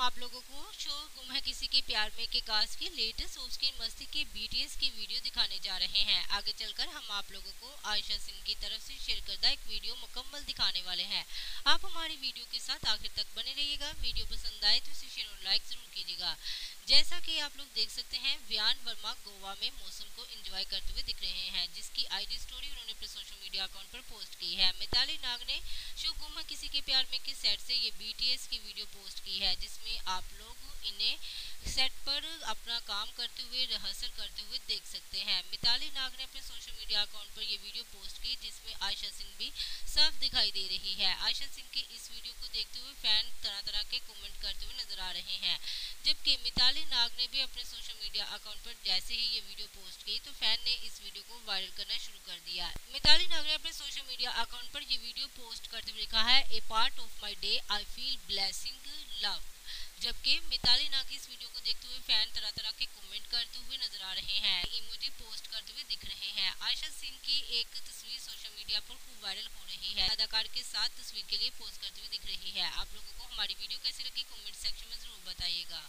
आप लोगों को शो गुम है किसी के प्यार में, के कास्ट की, लेटेस्ट उसकी मस्ती के बीटीएस की वीडियो दिखाने जा रहे हैं। आगे चलकर हम आप लोगों को आयशा सिंह की तरफ़ से शेयर करदा एक वीडियो मुकम्मल दिखाने वाले हैं। आप हमारी वीडियो के साथ आखिर तक बने रहिएगा। वीडियो पसंद आए तो इसे शेयर और लाइक ज़रूर कीजिएगा। जैसा कि आप लोग देख सकते हैं, व्यान वर्मा गोवा में मौसम को एंजॉय करते हुए दिख रहे हैं, जिसकी आईडी स्टोरी मीडिया अकाउंट पर पोस्ट की है। मिताली नाग ने शो गुम किसी के प्यार में के सेट से ये बीटीएस की वीडियो पोस्ट की है, जिसमें आप लोग इन्हें सेट पर अपना काम करते हुए रिहर्सल करते हुए देख सकते हैं। मिताली नाग ने अपने सोशल मीडिया अकाउंट पर यह वीडियो पोस्ट की, जिसमें आयशा सिंह भी साफ़ दिखाई दे रही है। आयशा सिंह के इस वीडियो को देखते हुए फ़ैन तरह तरह के कमेंट करते हुए नज़र आ रहे हैं। जबकि मिताली नाग ने भी अपने सोशल मीडिया अकाउंट पर जैसे ही ये वीडियो पोस्ट की तो फ़ैन ने इस वीडियो को वायरल करना शुरू कर दिया मिताली नाग ने अपने सोशल मीडिया अकाउंट पर ये वीडियो पोस्ट करते हुए लिखा है a part of my day I feel blessing love जबकि मिताली नाग इस वीडियो को देखते हुए फ़ैन तरह तरह के कमेंट करते हुए नज़र आ रहे हैं इमोजी पोस्ट करते हुए दिख रहे हैं। आयशा सिंह की एक तस्वीर सोशल मीडिया पर खूब वायरल हो रही है। अदाकार के साथ तस्वीर के लिए पोस्ट करते हुए दिख रही है। आप लोगों को हमारी वीडियो कैसी लगी कमेंट सेक्शन में ज़रूर बताइएगा।